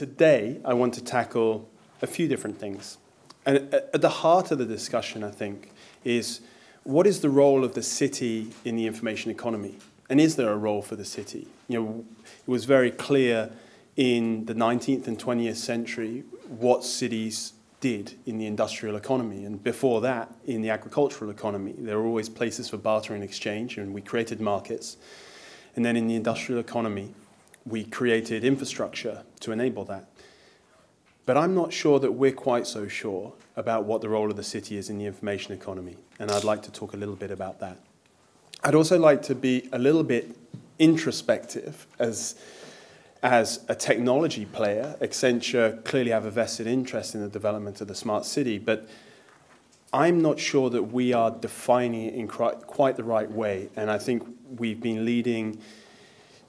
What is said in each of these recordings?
today I want to tackle a few different things. And at the heart of the discussion, I think, is what is the role of the city in the information economy? And is there a role for the city? You know, it was very clear in the 19th and 20th century what cities did in the industrial economy. And before that, in the agricultural economy, there were always places for barter and exchange, and we created markets. And then in the industrial economy, we created infrastructure to enable that. But I'm not sure that we're quite so sure about what the role of the city is in the information economy, and I'd like to talk a little bit about that. I'd also like to be a little bit introspective as, as a technology player. Accenture clearly have a vested interest in the development of the smart city, but I'm not sure that we are defining it in quite the right way, and I think we've been leading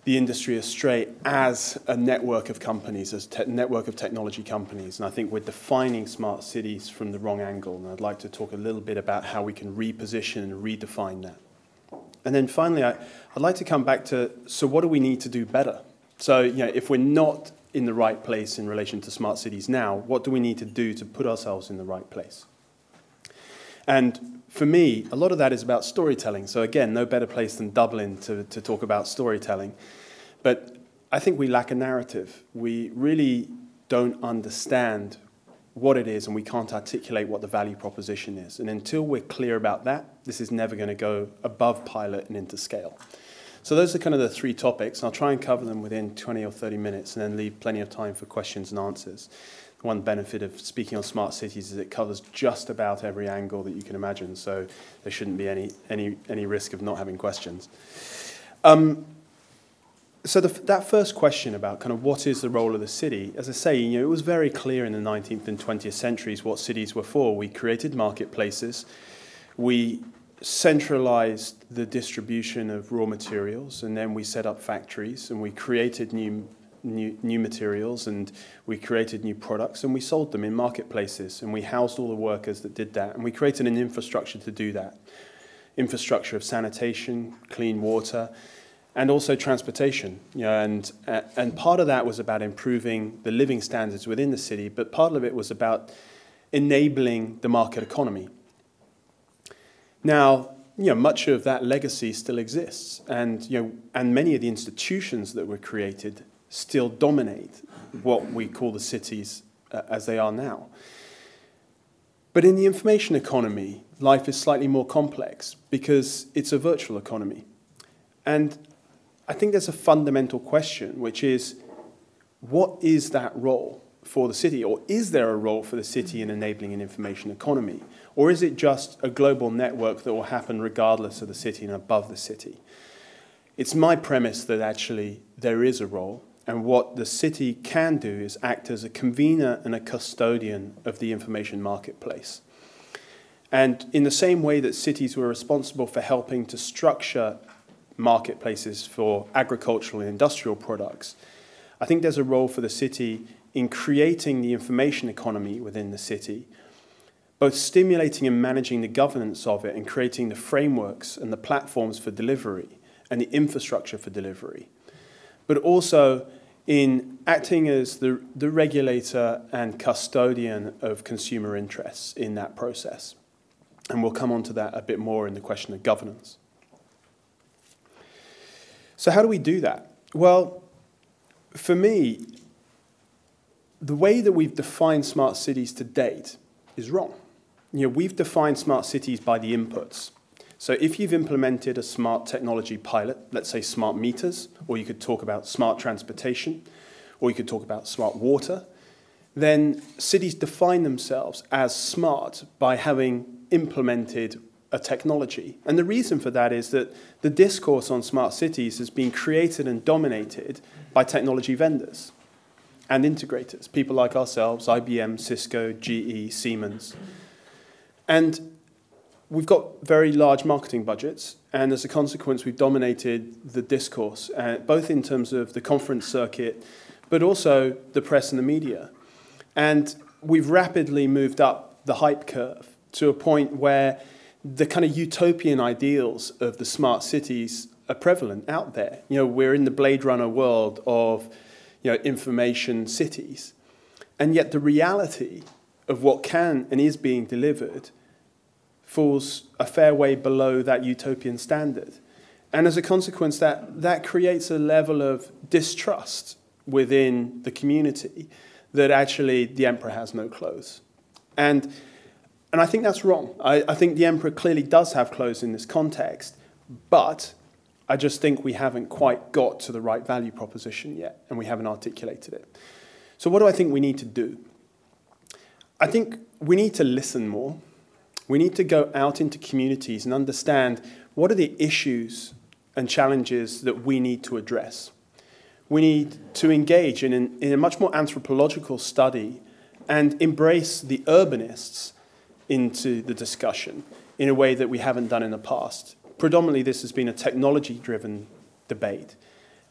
the industry astray as a network of companies, as a network of technology companies. And I think we're defining smart cities from the wrong angle. And I'd like to talk a little bit about how we can reposition and redefine that. And then finally, I, would like to come back to so, what do we need to do better? So, you know, if we're not in the right place in relation to smart cities now, what do we need to do to put ourselves in the right place? And for me, a lot of that is about storytelling. So, again, no better place than Dublin to, to talk about storytelling. But I think we lack a narrative. We really don't understand what it is and we can't articulate what the value proposition is. And until we're clear about that, this is never going to go above pilot and into scale. So those are kind of the three topics. I'll try and cover them within 20 or 30 minutes and then leave plenty of time for questions and answers. One benefit of speaking on smart cities is it covers just about every angle that you can imagine, so there shouldn't be any, any, any risk of not having questions. Um, so the, that first question about kind of what is the role of the city, as I say, you know, it was very clear in the 19th and 20th centuries what cities were for. We created marketplaces, we centralized the distribution of raw materials, and then we set up factories and we created new, new, new materials and we created new products and we sold them in marketplaces and we housed all the workers that did that and we created an infrastructure to do that. Infrastructure of sanitation, clean water, and also transportation. You know, and, and part of that was about improving the living standards within the city, but part of it was about enabling the market economy. Now, you know, much of that legacy still exists, and, you know, and many of the institutions that were created still dominate what we call the cities uh, as they are now. But in the information economy, life is slightly more complex because it's a virtual economy. And I think there's a fundamental question, which is what is that role for the city? Or is there a role for the city in enabling an information economy? Or is it just a global network that will happen regardless of the city and above the city? It's my premise that actually there is a role, and what the city can do is act as a convener and a custodian of the information marketplace. And in the same way that cities were responsible for helping to structure marketplaces for agricultural and industrial products. I think there's a role for the city in creating the information economy within the city, both stimulating and managing the governance of it and creating the frameworks and the platforms for delivery and the infrastructure for delivery, but also in acting as the, the regulator and custodian of consumer interests in that process. And we'll come on to that a bit more in the question of governance. So, how do we do that? Well, for me, the way that we've defined smart cities to date is wrong. You know, we've defined smart cities by the inputs. So if you've implemented a smart technology pilot, let's say smart meters, or you could talk about smart transportation, or you could talk about smart water, then cities define themselves as smart by having implemented a technology. And the reason for that is that the discourse on smart cities has been created and dominated by technology vendors and integrators, people like ourselves, IBM, Cisco, GE, Siemens. And we've got very large marketing budgets, and as a consequence, we've dominated the discourse, uh, both in terms of the conference circuit, but also the press and the media. And we've rapidly moved up the hype curve to a point where the kind of utopian ideals of the smart cities are prevalent out there. You know, we're in the Blade Runner world of, you know, information cities. And yet the reality of what can and is being delivered falls a fair way below that utopian standard. And as a consequence, that, that creates a level of distrust within the community that actually the emperor has no clothes. And, and I think that's wrong. I, I think the emperor clearly does have clothes in this context, but I just think we haven't quite got to the right value proposition yet, and we haven't articulated it. So, what do I think we need to do? I think we need to listen more. We need to go out into communities and understand what are the issues and challenges that we need to address. We need to engage in, an, in a much more anthropological study and embrace the urbanists into the discussion in a way that we haven't done in the past. Predominantly, this has been a technology driven debate.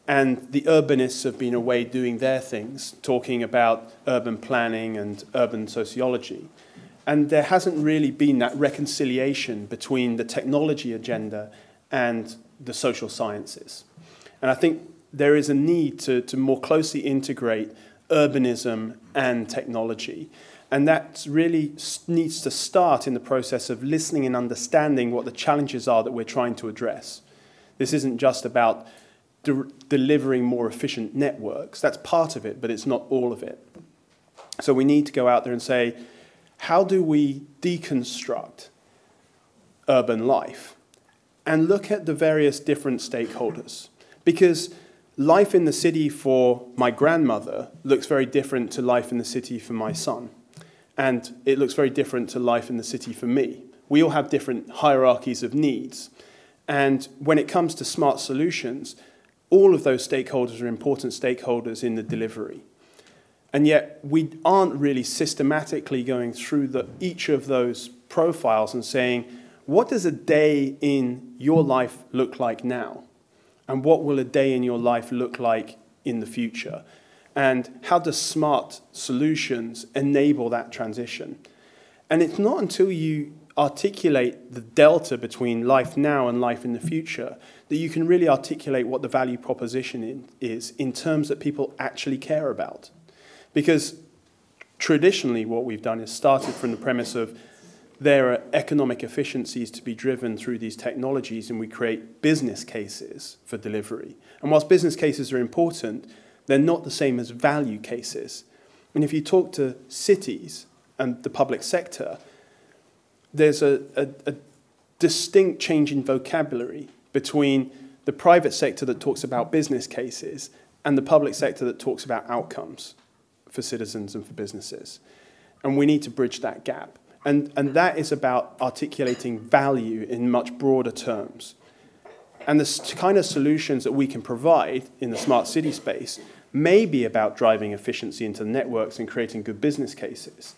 And the urbanists have been away doing their things, talking about urban planning and urban sociology. And there hasn't really been that reconciliation between the technology agenda and the social sciences. And I think there is a need to, to more closely integrate urbanism and technology. And that really needs to start in the process of listening and understanding what the challenges are that we're trying to address. This isn't just about de delivering more efficient networks. That's part of it, but it's not all of it. So we need to go out there and say, how do we deconstruct urban life and look at the various different stakeholders? Because life in the city for my grandmother looks very different to life in the city for my son. And it looks very different to life in the city for me. We all have different hierarchies of needs. And when it comes to smart solutions, all of those stakeholders are important stakeholders in the delivery. And yet, we aren't really systematically going through the, each of those profiles and saying, what does a day in your life look like now? And what will a day in your life look like in the future? And how does smart solutions enable that transition? And it's not until you articulate the delta between life now and life in the future that you can really articulate what the value proposition is in terms that people actually care about. Because traditionally, what we've done is started from the premise of there are economic efficiencies to be driven through these technologies, and we create business cases for delivery. And whilst business cases are important, they're not the same as value cases. And if you talk to cities and the public sector, there's a, a, a distinct change in vocabulary between the private sector that talks about business cases and the public sector that talks about outcomes for citizens and for businesses. And we need to bridge that gap. And, and that is about articulating value in much broader terms. And the kind of solutions that we can provide in the smart city space may be about driving efficiency into networks and creating good business cases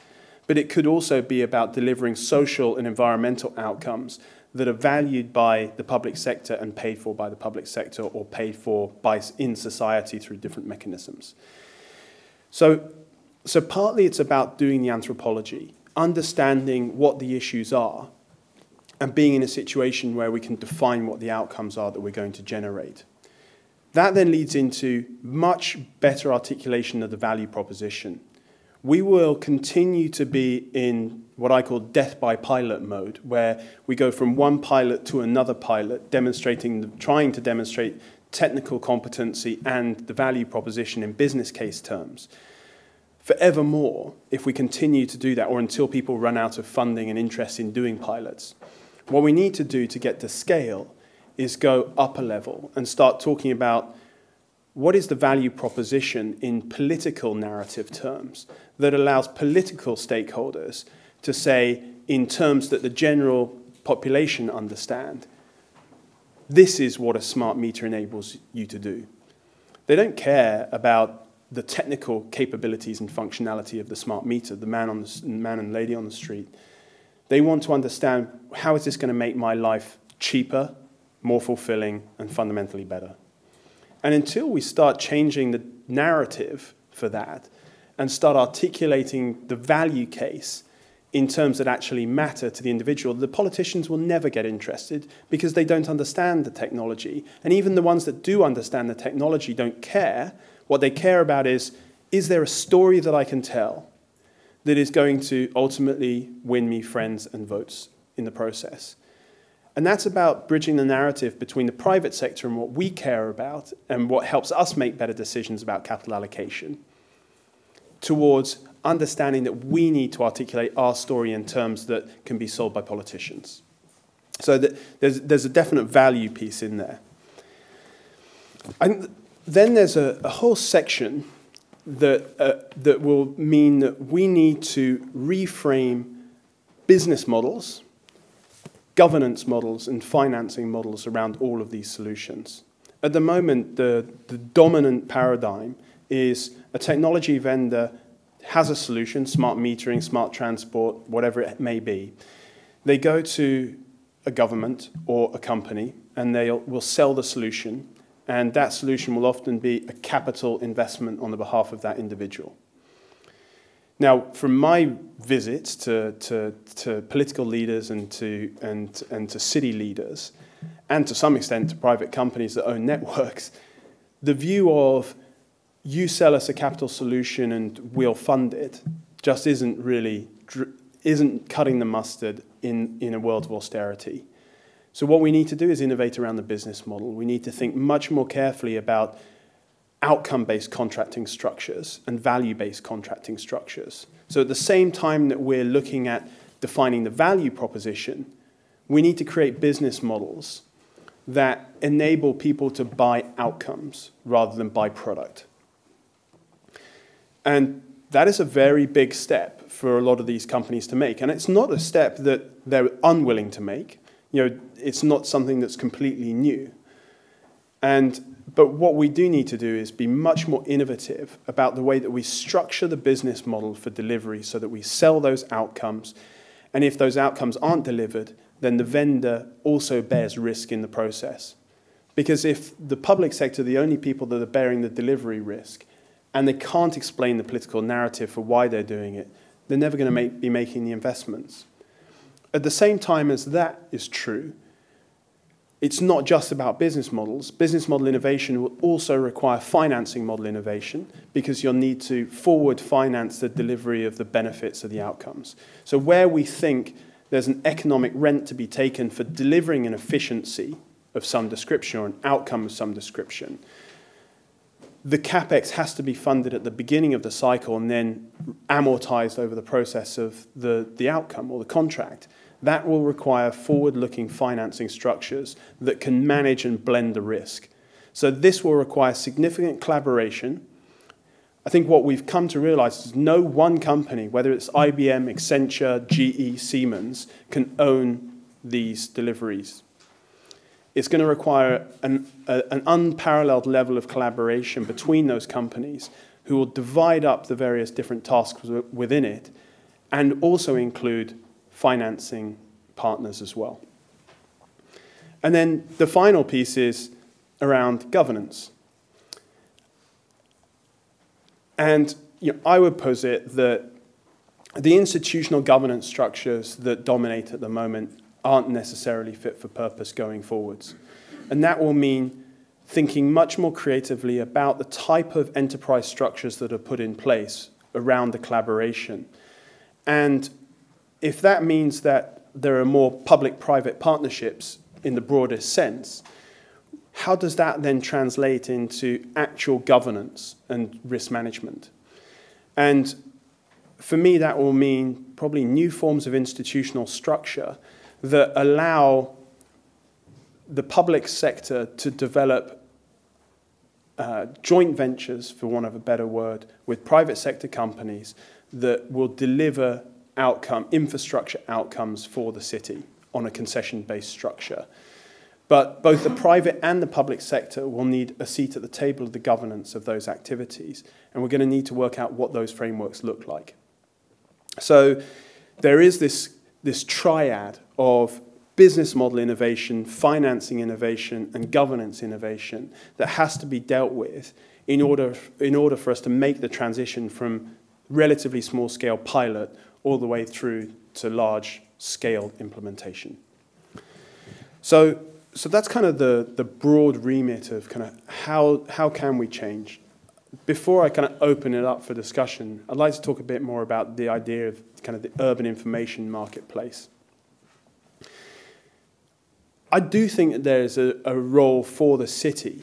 but it could also be about delivering social and environmental outcomes that are valued by the public sector and paid for by the public sector or paid for by in society through different mechanisms. So, so partly it's about doing the anthropology, understanding what the issues are, and being in a situation where we can define what the outcomes are that we're going to generate. That then leads into much better articulation of the value proposition we will continue to be in what I call death by pilot mode, where we go from one pilot to another pilot, demonstrating, trying to demonstrate technical competency and the value proposition in business case terms. Forevermore, if we continue to do that, or until people run out of funding and interest in doing pilots, what we need to do to get to scale is go up a level and start talking about what is the value proposition in political narrative terms that allows political stakeholders to say, in terms that the general population understand, this is what a smart meter enables you to do. They don't care about the technical capabilities and functionality of the smart meter, the man, on the, man and lady on the street. They want to understand how is this going to make my life cheaper, more fulfilling, and fundamentally better. And until we start changing the narrative for that and start articulating the value case in terms that actually matter to the individual, the politicians will never get interested because they don't understand the technology. And even the ones that do understand the technology don't care. What they care about is is there a story that I can tell that is going to ultimately win me friends and votes in the process? And that's about bridging the narrative between the private sector and what we care about and what helps us make better decisions about capital allocation towards understanding that we need to articulate our story in terms that can be sold by politicians. So that there's, there's a definite value piece in there. And then there's a, a whole section that, uh, that will mean that we need to reframe business models, governance models, and financing models around all of these solutions. At the moment, the, the dominant paradigm is a technology vendor has a solution, smart metering, smart transport, whatever it may be. They go to a government or a company and they will sell the solution, and that solution will often be a capital investment on the behalf of that individual. Now, from my visits to, to, to political leaders and to, and, and to city leaders, and to some extent to private companies that own networks, the view of you sell us a capital solution and we'll fund it just isn't really isn't cutting the mustard in, in a world of austerity. So what we need to do is innovate around the business model. We need to think much more carefully about outcome-based contracting structures and value-based contracting structures. So at the same time that we're looking at defining the value proposition, we need to create business models that enable people to buy outcomes rather than buy product. And that is a very big step for a lot of these companies to make. And it's not a step that they're unwilling to make. You know, it's not something that's completely new. And, but what we do need to do is be much more innovative about the way that we structure the business model for delivery so that we sell those outcomes. And if those outcomes aren't delivered, then the vendor also bears risk in the process. Because if the public sector are the only people that are bearing the delivery risk, and they can't explain the political narrative for why they're doing it, they're never going to make, be making the investments. At the same time as that is true, it's not just about business models. Business model innovation will also require financing model innovation because you'll need to forward finance the delivery of the benefits of the outcomes. So, where we think there's an economic rent to be taken for delivering an efficiency of some description or an outcome of some description, the capex has to be funded at the beginning of the cycle and then amortized over the process of the, the outcome or the contract. That will require forward looking financing structures that can manage and blend the risk. So, this will require significant collaboration. I think what we've come to realize is no one company, whether it's IBM, Accenture, GE, Siemens, can own these deliveries it's going to require an, a, an unparalleled level of collaboration between those companies who will divide up the various different tasks within it and also include financing partners as well. And then the final piece is around governance. And you know, I would posit that the institutional governance structures that dominate at the moment aren't necessarily fit for purpose going forwards. And that will mean thinking much more creatively about the type of enterprise structures that are put in place around the collaboration. And if that means that there are more public private partnerships in the broadest sense, how does that then translate into actual governance and risk management? And for me, that will mean probably new forms of institutional structure that allow the public sector to develop uh, joint ventures, for want of a better word, with private sector companies that will deliver outcome, infrastructure outcomes for the city on a concession-based structure. But both the private and the public sector will need a seat at the table of the governance of those activities, and we're going to need to work out what those frameworks look like. So there is this, this triad of business model innovation, financing innovation, and governance innovation that has to be dealt with in order, in order for us to make the transition from relatively small scale pilot all the way through to large scale implementation. So, so that's kind of the, the broad remit of kind of how, how can we change. Before I kind of open it up for discussion, I'd like to talk a bit more about the idea of kind of the urban information marketplace. I do think that there's a, a role for the city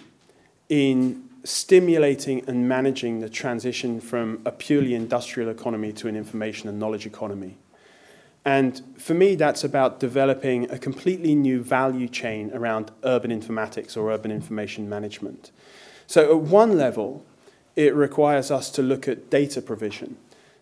in stimulating and managing the transition from a purely industrial economy to an information and knowledge economy. And for me, that's about developing a completely new value chain around urban informatics or urban information management. So, at one level, it requires us to look at data provision.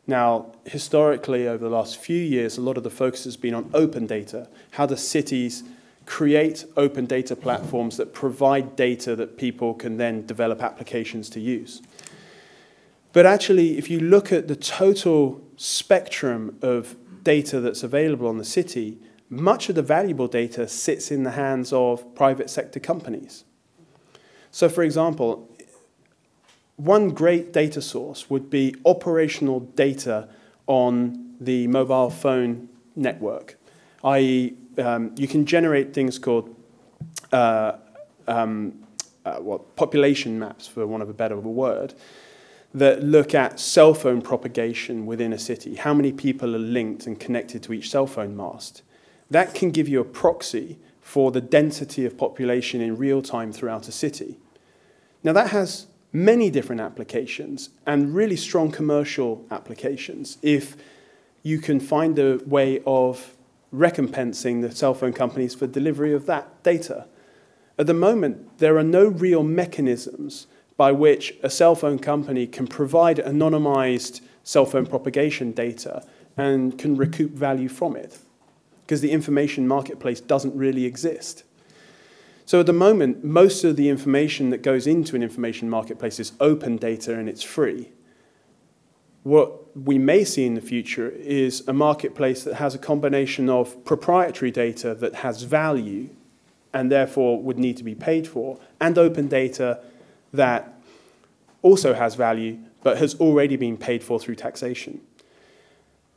Now, historically, over the last few years, a lot of the focus has been on open data. How do cities create open data platforms that provide data that people can then develop applications to use? But actually, if you look at the total spectrum of data that's available on the city, much of the valuable data sits in the hands of private sector companies. So, for example, one great data source would be operational data on the mobile phone network, i.e., um, you can generate things called uh, um, uh, what, population maps, for want of a better word, that look at cell phone propagation within a city, how many people are linked and connected to each cell phone mast. That can give you a proxy for the density of population in real time throughout a city. Now, that has many different applications and really strong commercial applications if you can find a way of recompensing the cell phone companies for delivery of that data. At the moment, there are no real mechanisms by which a cell phone company can provide anonymized cell phone propagation data and can recoup value from it because the information marketplace doesn't really exist. So at the moment, most of the information that goes into an information marketplace is open data and it's free. What we may see in the future is a marketplace that has a combination of proprietary data that has value and therefore would need to be paid for, and open data that also has value but has already been paid for through taxation.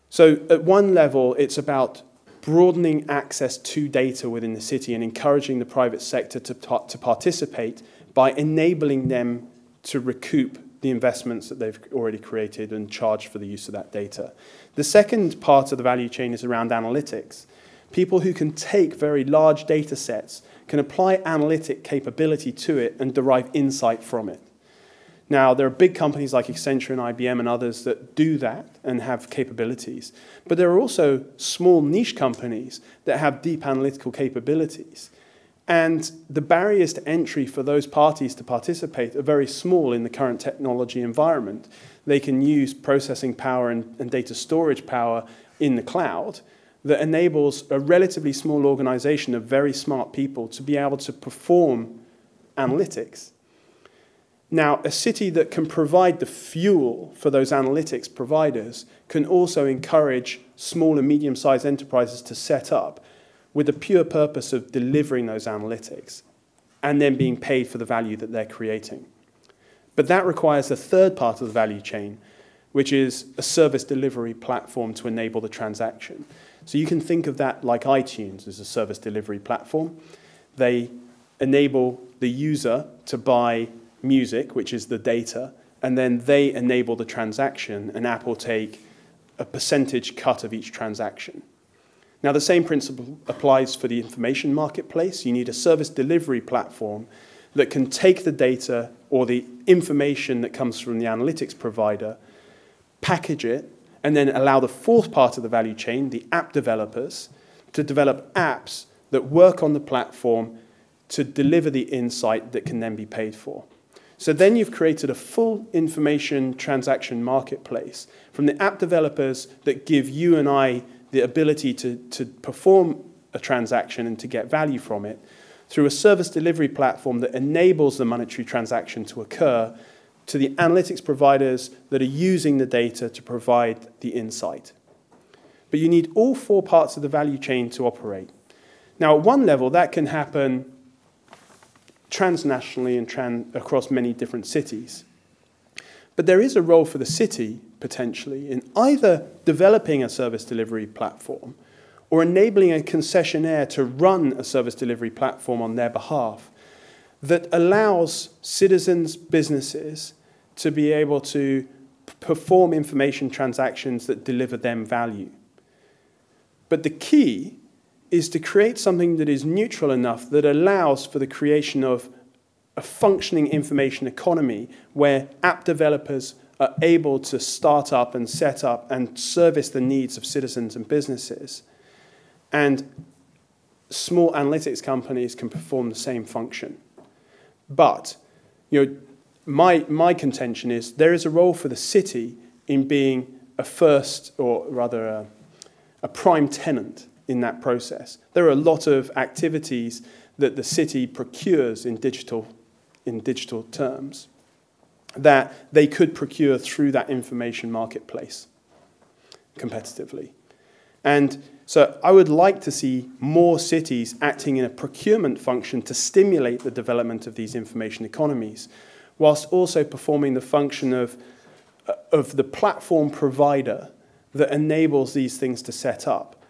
So, at one level, it's about broadening access to data within the city and encouraging the private sector to, to participate by enabling them to recoup the investments that they've already created and charge for the use of that data. The second part of the value chain is around analytics. People who can take very large data sets can apply analytic capability to it and derive insight from it. Now, there are big companies like Accenture and IBM and others that do that and have capabilities. But there are also small niche companies that have deep analytical capabilities. And the barriers to entry for those parties to participate are very small in the current technology environment. They can use processing power and, and data storage power in the cloud that enables a relatively small organization of very smart people to be able to perform analytics now, a city that can provide the fuel for those analytics providers can also encourage small and medium sized enterprises to set up with the pure purpose of delivering those analytics and then being paid for the value that they're creating. But that requires a third part of the value chain, which is a service delivery platform to enable the transaction. So you can think of that like iTunes as a service delivery platform. They enable the user to buy music, which is the data, and then they enable the transaction, and Apple take a percentage cut of each transaction. Now, the same principle applies for the information marketplace. You need a service delivery platform that can take the data or the information that comes from the analytics provider, package it, and then allow the fourth part of the value chain, the app developers, to develop apps that work on the platform to deliver the insight that can then be paid for. So then you've created a full information transaction marketplace from the app developers that give you and I the ability to, to perform a transaction and to get value from it through a service delivery platform that enables the monetary transaction to occur to the analytics providers that are using the data to provide the insight. But you need all four parts of the value chain to operate. Now, at one level, that can happen transnationally and tran across many different cities. But there is a role for the city, potentially, in either developing a service delivery platform or enabling a concessionaire to run a service delivery platform on their behalf that allows citizens, businesses to be able to perform information transactions that deliver them value. But the key is to create something that is neutral enough that allows for the creation of a functioning information economy where app developers are able to start up and set up and service the needs of citizens and businesses. And small analytics companies can perform the same function. But, you know, my, my contention is there is a role for the city in being a first, or rather a, a prime tenant in that process. There are a lot of activities that the city procures in digital in digital terms that they could procure through that information marketplace competitively. And so I would like to see more cities acting in a procurement function to stimulate the development of these information economies, whilst also performing the function of, uh, of the platform provider that enables these things to set up.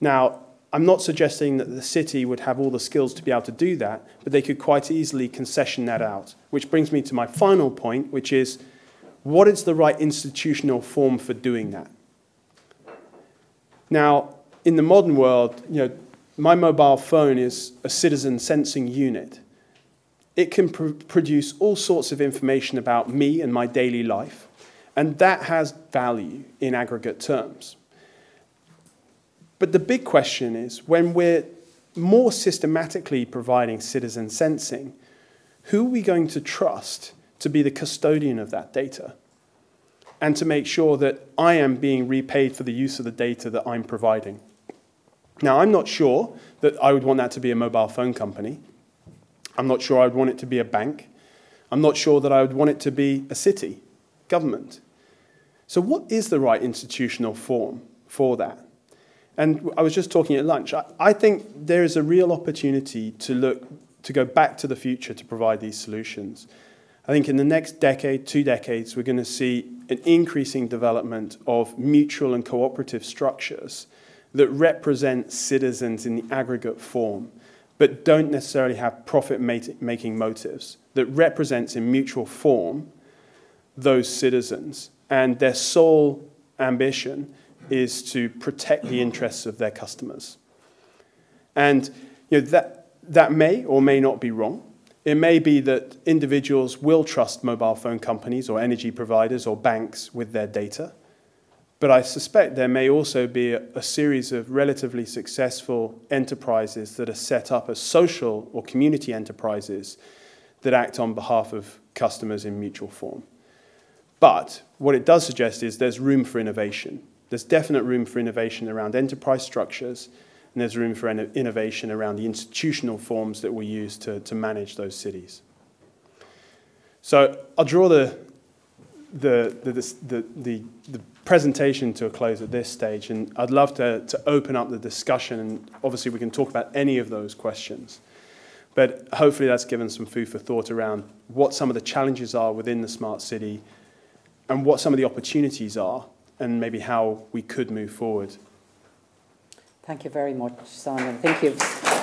Now, I'm not suggesting that the city would have all the skills to be able to do that, but they could quite easily concession that out. Which brings me to my final point, which is what is the right institutional form for doing that? Now, in the modern world, you know, my mobile phone is a citizen sensing unit. It can pr produce all sorts of information about me and my daily life, and that has value in aggregate terms. But the big question is when we're more systematically providing citizen sensing, who are we going to trust to be the custodian of that data? And to make sure that I am being repaid for the use of the data that I'm providing. Now, I'm not sure that I would want that to be a mobile phone company. I'm not sure I would want it to be a bank. I'm not sure that I would want it to be a city, government. So, what is the right institutional form for that? And I was just talking at lunch. I, I think there is a real opportunity to look to go back to the future to provide these solutions. I think in the next decade, two decades, we're going to see an increasing development of mutual and cooperative structures that represent citizens in the aggregate form, but don't necessarily have profit making motives, that represents in mutual form those citizens. And their sole ambition is to protect the interests of their customers. And you know, that, that may or may not be wrong. It may be that individuals will trust mobile phone companies or energy providers or banks with their data. But I suspect there may also be a, a, series of relatively successful enterprises that are set up as social or community enterprises that act on behalf of customers in mutual form. But what it does suggest is there's room for innovation. There's definite room for innovation around enterprise structures, and there's room for innovation around the institutional forms that we use to, to manage those cities. So I'll draw the, the, the, the, the, the presentation to a close at this stage, and I'd love to, to open up the discussion, and obviously we can talk about any of those questions. But hopefully that's given some food for thought around what some of the challenges are within the smart city and what some of the opportunities are and maybe how we could move forward. Thank you very much, Simon. Thank you.